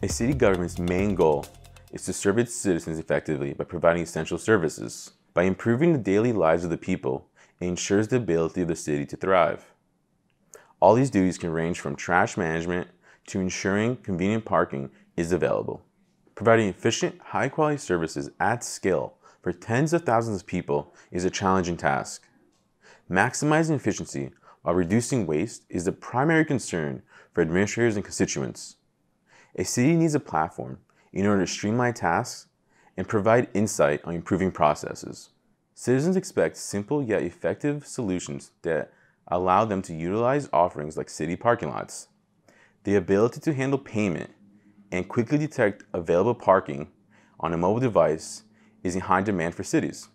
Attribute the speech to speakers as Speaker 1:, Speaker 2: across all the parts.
Speaker 1: A city government's main goal is to serve its citizens effectively by providing essential services. By improving the daily lives of the people, it ensures the ability of the city to thrive. All these duties can range from trash management to ensuring convenient parking is available. Providing efficient, high quality services at scale for tens of thousands of people is a challenging task. Maximizing efficiency while reducing waste is the primary concern for administrators and constituents. A city needs a platform in order to streamline tasks and provide insight on improving processes. Citizens expect simple yet effective solutions that allow them to utilize offerings like city parking lots. The ability to handle payment and quickly detect available parking on a mobile device is in high demand for cities.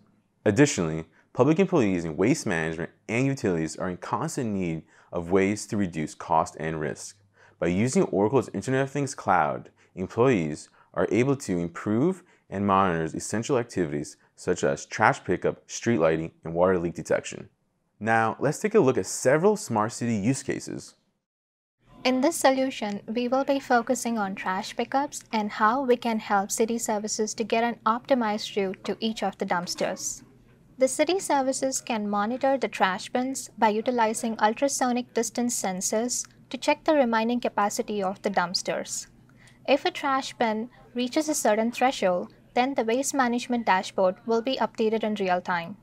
Speaker 1: Additionally, public employees in waste management and utilities are in constant need of ways to reduce cost and risk. By using Oracle's Internet of Things Cloud, employees are able to improve and monitor essential activities such as trash pickup, street lighting, and water leak detection. Now, let's take a look at several smart city use cases.
Speaker 2: In this solution, we will be focusing on trash pickups and how we can help city services to get an optimized route to each of the dumpsters. The city services can monitor the trash bins by utilizing ultrasonic distance sensors to check the remaining capacity of the dumpsters. If a trash bin reaches a certain threshold, then the waste management dashboard will be updated in real time.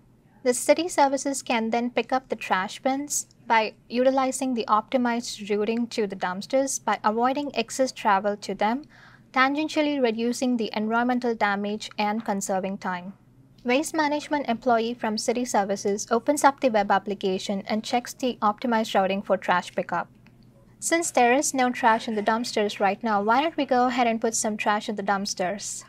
Speaker 2: The city services can then pick up the trash bins by utilizing the optimized routing to the dumpsters by avoiding excess travel to them, tangentially reducing the environmental damage and conserving time. Waste management employee from City Services opens up the web application and checks the optimized routing for trash pickup. Since there is no trash in the dumpsters right now, why don't we go ahead and put some trash in the dumpsters?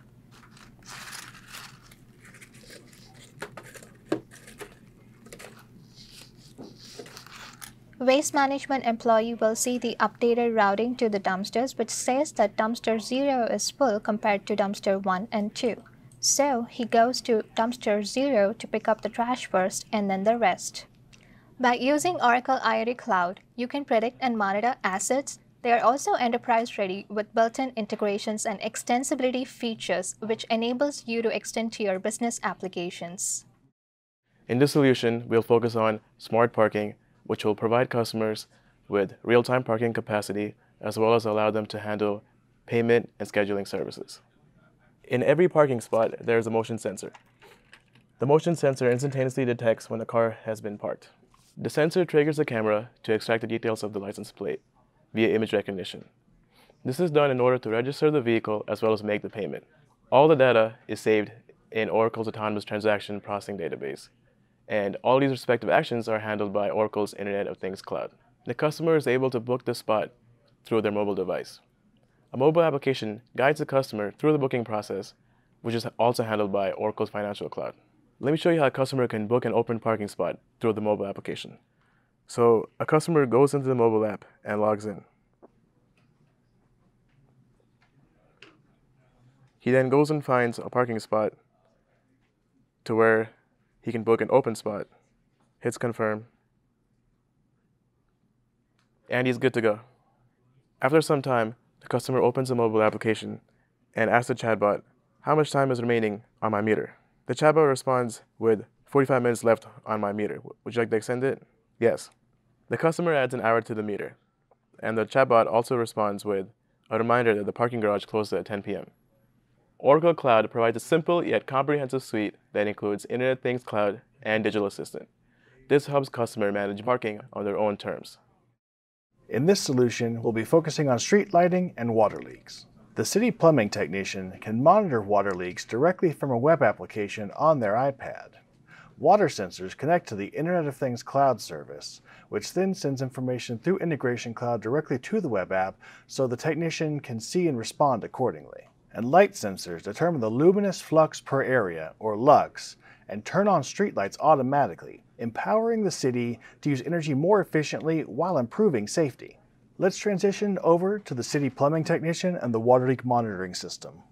Speaker 2: Waste management employee will see the updated routing to the dumpsters which says that dumpster 0 is full compared to dumpster 1 and 2. So he goes to dumpster 0 to pick up the trash first and then the rest. By using Oracle IoT Cloud, you can predict and monitor assets. They are also enterprise ready with built-in integrations and extensibility features which enables you to extend to your business applications.
Speaker 3: In this solution, we'll focus on smart parking which will provide customers with real-time parking capacity as well as allow them to handle payment and scheduling services. In every parking spot, there is a motion sensor. The motion sensor instantaneously detects when a car has been parked. The sensor triggers the camera to extract the details of the license plate via image recognition. This is done in order to register the vehicle as well as make the payment. All the data is saved in Oracle's Autonomous Transaction Processing Database, and all these respective actions are handled by Oracle's Internet of Things Cloud. The customer is able to book the spot through their mobile device. A mobile application guides the customer through the booking process, which is also handled by Oracle's Financial Cloud. Let me show you how a customer can book an open parking spot through the mobile application. So a customer goes into the mobile app and logs in. He then goes and finds a parking spot to where he can book an open spot, hits confirm, and he's good to go. After some time, the customer opens the mobile application and asks the chatbot, how much time is remaining on my meter? The chatbot responds with 45 minutes left on my meter. Would you like to extend it? Yes. The customer adds an hour to the meter, and the chatbot also responds with a reminder that the parking garage closes at 10 p.m. Oracle Cloud provides a simple yet comprehensive suite that includes Internet Things Cloud and Digital Assistant. This helps customers manage parking on their own terms.
Speaker 4: In this solution, we'll be focusing on street lighting and water leaks. The city plumbing technician can monitor water leaks directly from a web application on their iPad. Water sensors connect to the Internet of Things cloud service, which then sends information through Integration Cloud directly to the web app so the technician can see and respond accordingly and light sensors determine the luminous flux per area, or lux, and turn on streetlights automatically, empowering the city to use energy more efficiently while improving safety. Let's transition over to the city plumbing technician and the water leak monitoring system.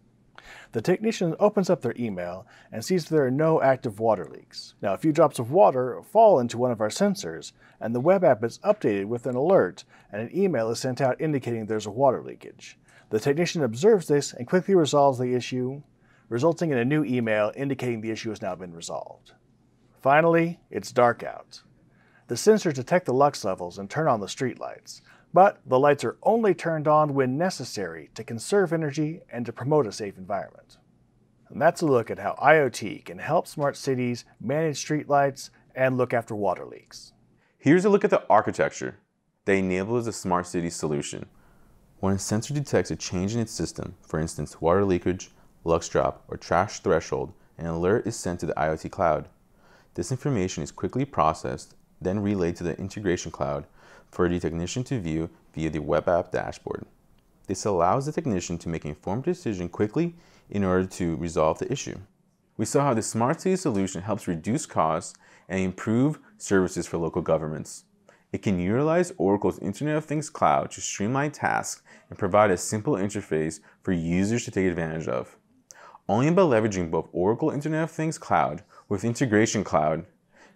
Speaker 4: The technician opens up their email and sees there are no active water leaks. Now, a few drops of water fall into one of our sensors, and the web app is updated with an alert, and an email is sent out indicating there's a water leakage. The technician observes this and quickly resolves the issue, resulting in a new email indicating the issue has now been resolved. Finally, it's dark out. The sensors detect the lux levels and turn on the streetlights, but the lights are only turned on when necessary to conserve energy and to promote a safe environment. And that's a look at how IoT can help smart cities manage streetlights and look after water leaks.
Speaker 1: Here's a look at the architecture that enables a smart city solution. When a sensor detects a change in its system, for instance, water leakage, lux drop, or trash threshold, an alert is sent to the IoT cloud. This information is quickly processed, then relayed to the integration cloud for the technician to view via the web app dashboard. This allows the technician to make an informed decision quickly in order to resolve the issue. We saw how the Smart City solution helps reduce costs and improve services for local governments. It can utilize Oracle's Internet of Things cloud to streamline tasks and provide a simple interface for users to take advantage of. Only by leveraging both Oracle Internet of Things cloud with Integration Cloud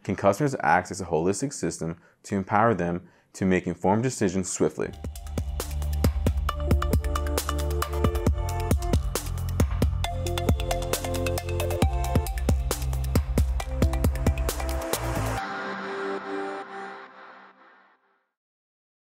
Speaker 1: can customers access a holistic system to empower them to make informed decisions swiftly.